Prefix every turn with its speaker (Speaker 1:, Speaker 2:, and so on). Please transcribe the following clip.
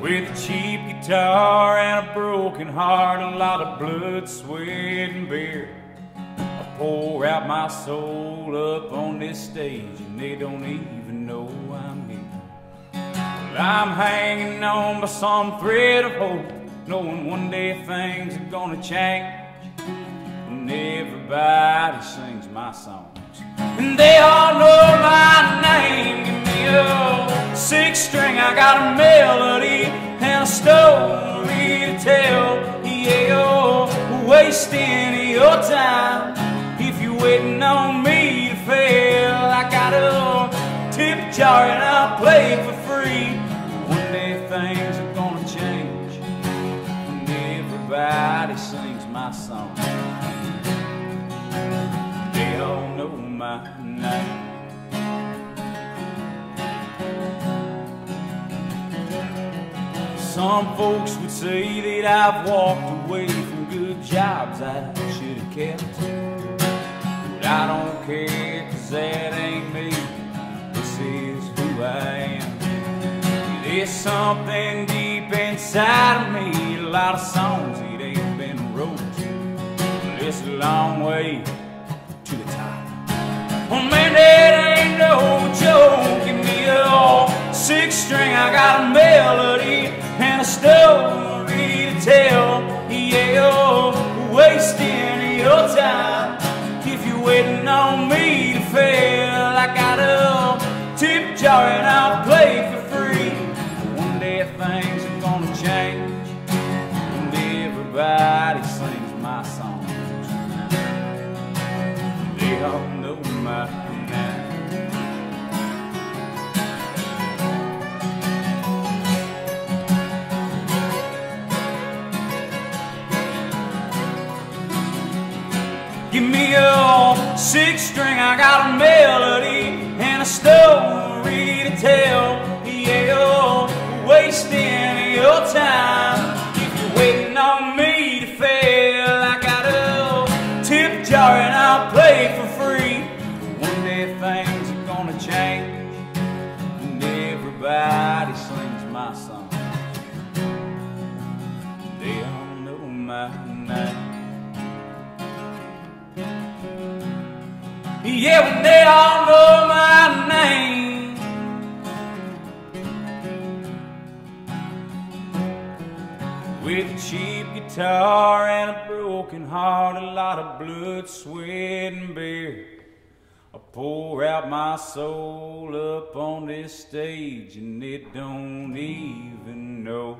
Speaker 1: With a cheap guitar and a broken heart, a lot of blood, sweat, and beer. I pour out my soul up on this stage, and they don't even know I'm here. Well, I'm hanging on by some thread of hope, knowing one day things are gonna change. And everybody sings my songs, and they all know my name. Give me a six string, I got a melody and a story to tell. Yeah, you're wasting your time if you're waiting on me to fail. I got a tip jar and I'll play for free. One day things are gonna change, and everybody sings my song. They all know my name. Some folks would say that I've walked away from good jobs I should have kept. But I don't care, cause that ain't me. This is who I am. There's something deep inside of me, a lot of songs that ain't been wrote. But it's a long way six string, I got a melody and a story to tell. Yeah, you're wasting your time if you're waiting on me to fail. I got a tip jar and I'll play for Give me a six string, I got a melody and a story to tell. Yeah, you're wasting your time if you're waiting on me to fail. I got a tip jar and I'll play for free. One day things are gonna change, Yeah, when they all know my name. With a cheap guitar and a broken heart, a lot of blood, sweat, and beer. I pour out my soul up on this stage, and it don't even know